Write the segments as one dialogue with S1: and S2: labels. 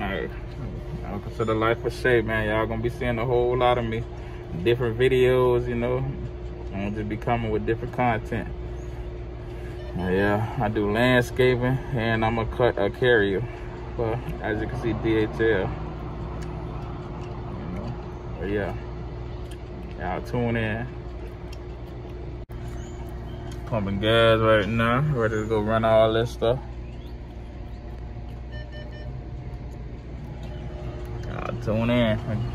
S1: Alright. Welcome to the life of Shea, man. Y'all gonna be seeing a whole lot of me. Different videos, you know. I'm just be coming with different content. Yeah, I do landscaping and I'm a cut a carrier. But as you can see, DHL. But yeah. Y'all tune in. Pumping gas right now, ready to go run all this stuff. Y'all tune in.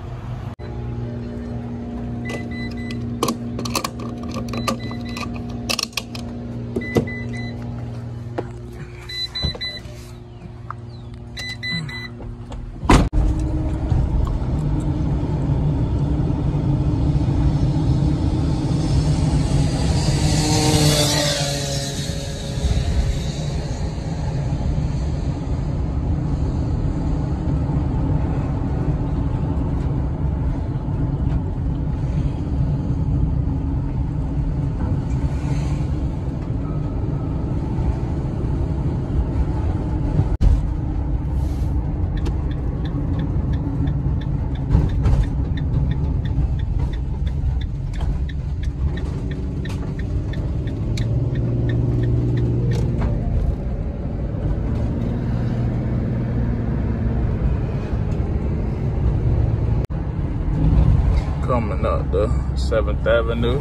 S1: coming the 7th Avenue.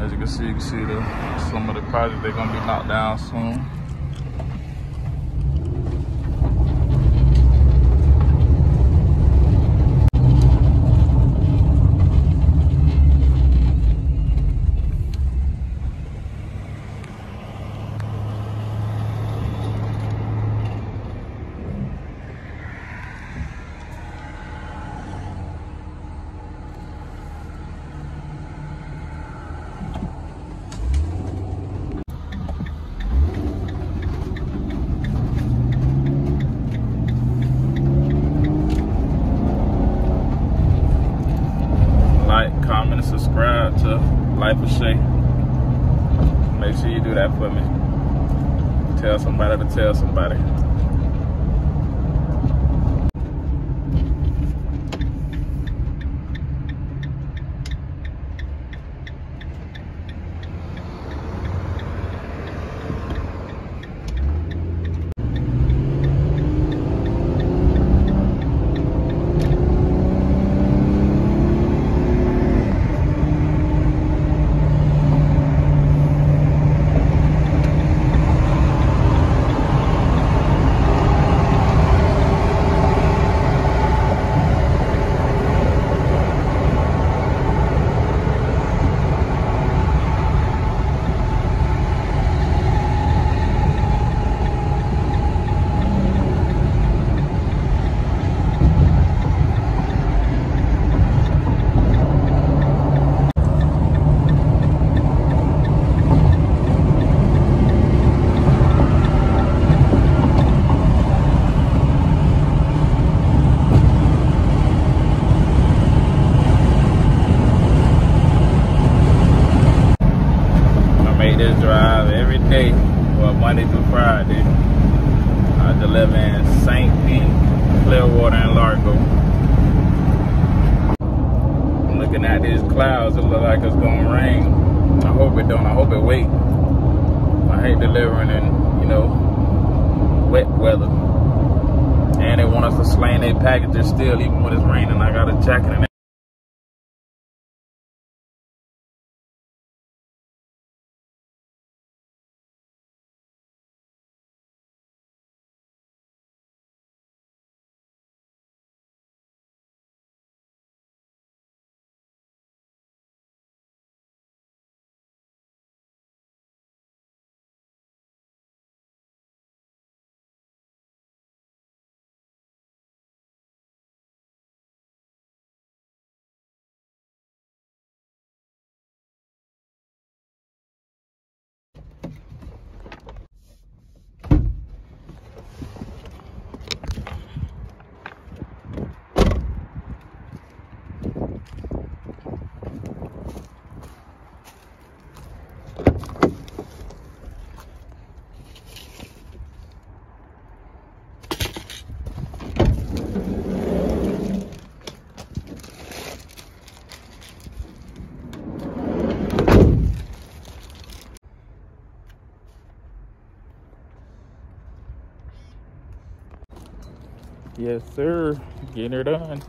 S1: As you can see, you can see the some of the projects they're gonna be knocked down soon. like, comment, and subscribe to Make sure you do that for me. Tell somebody to tell somebody. I make this drive every day, well, Monday through Friday. I deliver in St. Pete, Clearwater, and Largo. I'm looking at these clouds. It look like it's gonna rain. I hope it don't. I hope it wait. I hate delivering in, you know, wet weather. And they want us to slang their packages still, even when it's raining. I got a jacket and Yes, sir. Getting her done.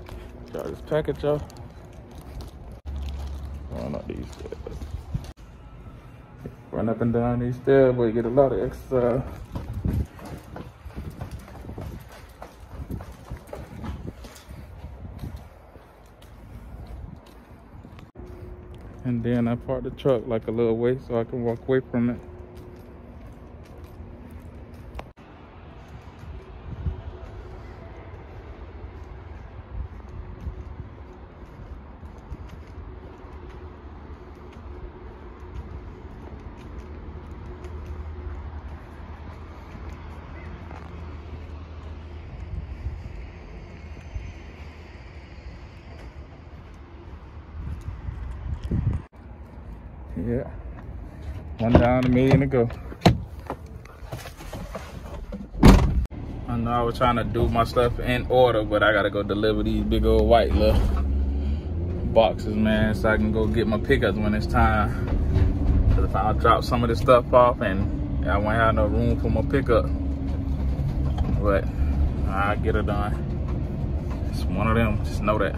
S1: Try this package off. Run up these. Run up and down these stairs, but you get a lot of exercise. And then I park the truck like a little way so I can walk away from it. Yeah. One down, a million to go. I know I was trying to do my stuff in order, but I gotta go deliver these big old white little boxes, man, so I can go get my pickups when it's time. Cause if I drop some of this stuff off and I won't have no room for my pickup. But I'll get it done. It's one of them, just know that.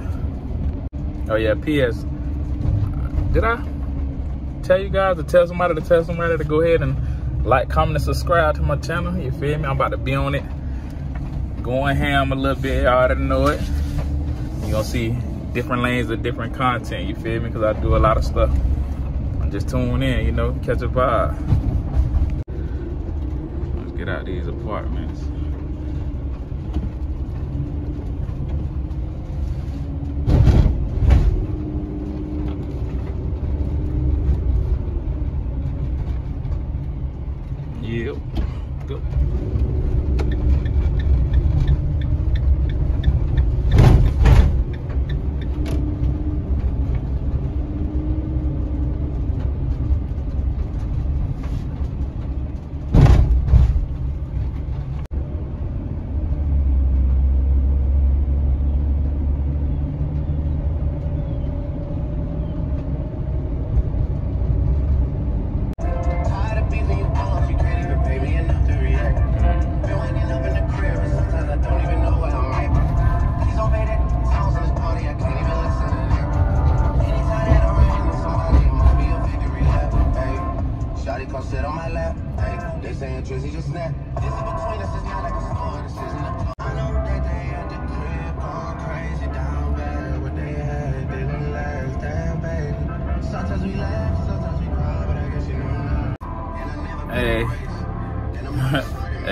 S1: Oh yeah, P.S. Did I tell you guys to tell somebody to tell somebody to go ahead and like, comment, and subscribe to my channel. You feel me? I'm about to be on it. Going ham a little bit. I already know it. You're going to see different lanes of different content. You feel me? Because I do a lot of stuff. I'm just tuning in, you know, catch a vibe. Let's get out these apartments.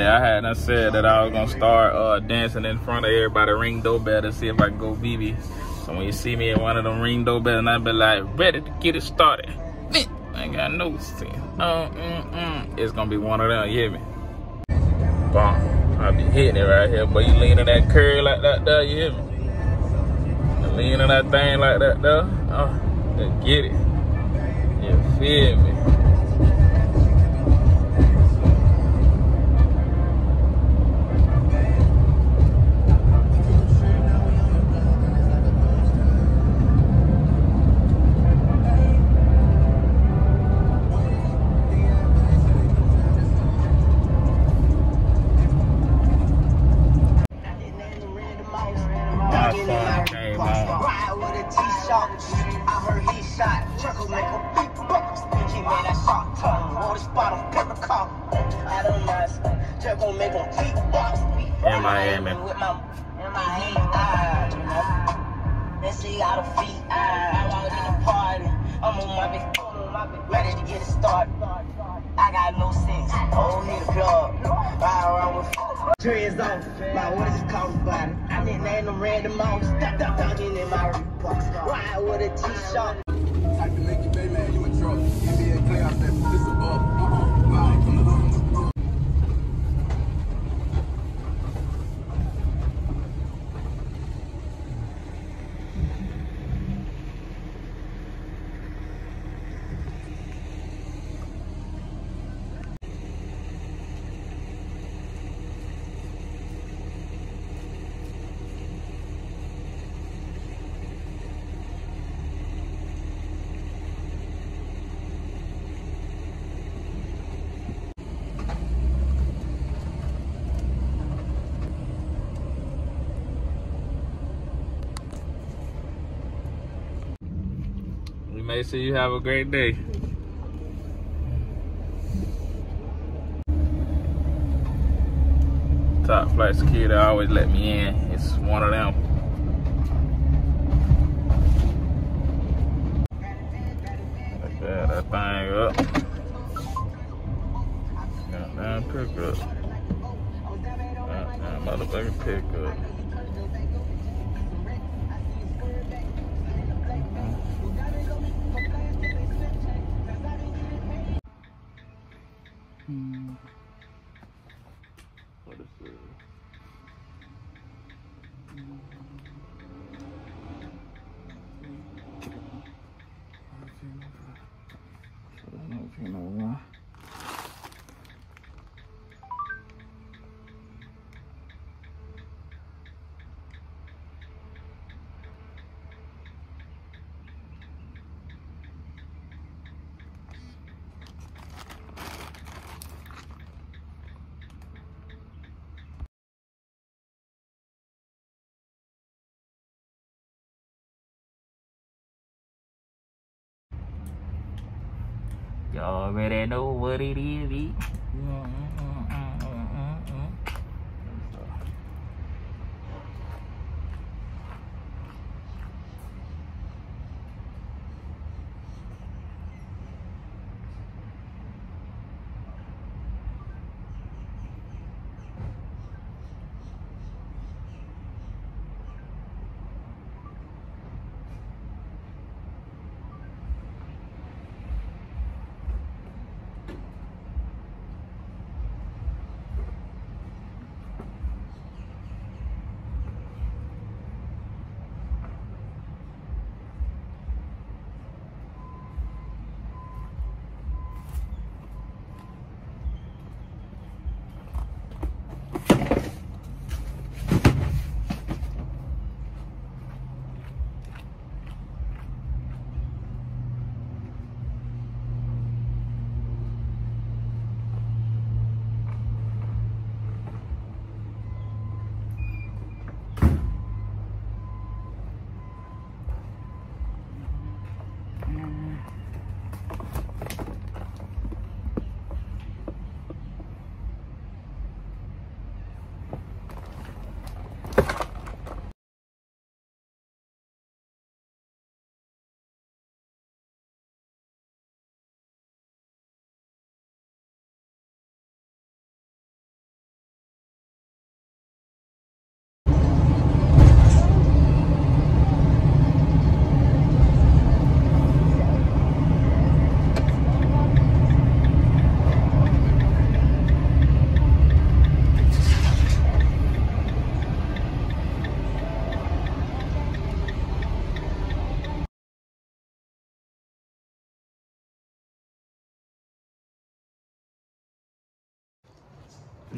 S2: I had
S1: done said that I was gonna start uh, dancing in front of everybody ring doorbell to see if I go BB. So when you see me at one of them ring doorbells, and I be like, ready to get it started. I ain't got no sense. Uh, mm, mm. It's gonna be one of them, you hear me? Bomb. I be hitting it right here, but you leaning on that curve like that there, you hear me? Leaning that thing like that oh, just get it. You feel me? In Miami.
S2: With my, in my hand, you know. Let's see how the feet. I walk in the party. I'm on my big phone. Ready to get it started. I got no sense. Oh, hit the club. Ride around with Dreads off, my what is it called about it? I didn't name them random mounts, stop, stop talking in my box. Ride with a T-shirt.
S3: I can make you pay, man. You in trouble. NBA playoffs that this above.
S1: Make sure you have a great day. Top flight security always let me in. It's one of them. At that thing up. Goddamn pickup. Goddamn motherfucking pickup. Hmm. What is this? You already know what it is.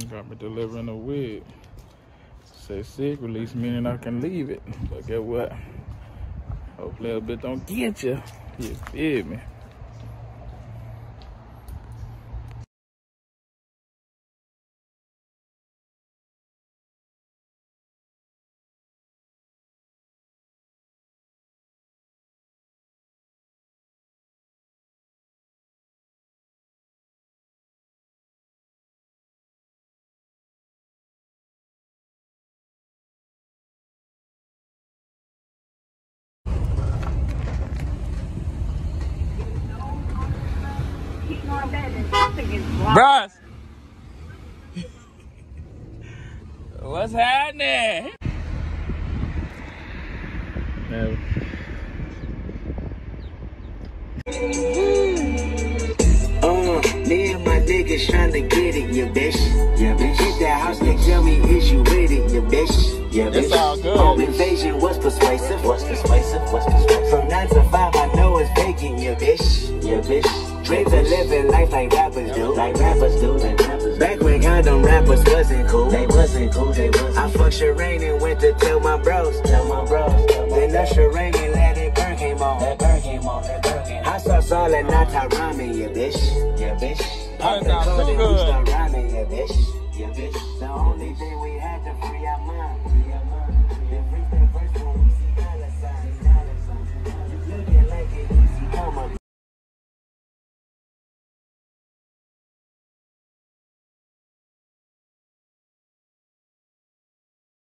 S1: Got me delivering a wig. Say sick release meaning I can leave it. But get what? Hopefully a bit don't get you. You feel me? Bruh. What's happening? No.
S4: Uh, me and my niggas tryna get it, yeah, bitch. Yeah, bitch. Hit that house, they tell me, is you with it, yeah, bitch. Yeah, bitch.
S1: It's all good.
S4: Home invasion, what's persuasive? What's persuasive? What's persuasive? From 9 to 5, I know it's vacant, yeah, bitch. Yeah, bitch. Dreams of living life like rappers do. Like rappers do, like rappers. Back when condom wrappers wasn't cool. They wasn't cool, they wasn't I fucked Sherane and went to tell my bros. Tell my bros. Tell my then Usher Raymond let it burn came on. That burn came on, that burn came on. I saw Saul and not rhyming, yeah, bitch. Yeah, bitch. Pop
S1: That
S4: the
S1: sounds
S4: code
S1: too
S4: and we start rhyming, yeah, bitch. Yeah, bitch. The only thing we had to free our mind. Free our mind. Then freeze that verse when we see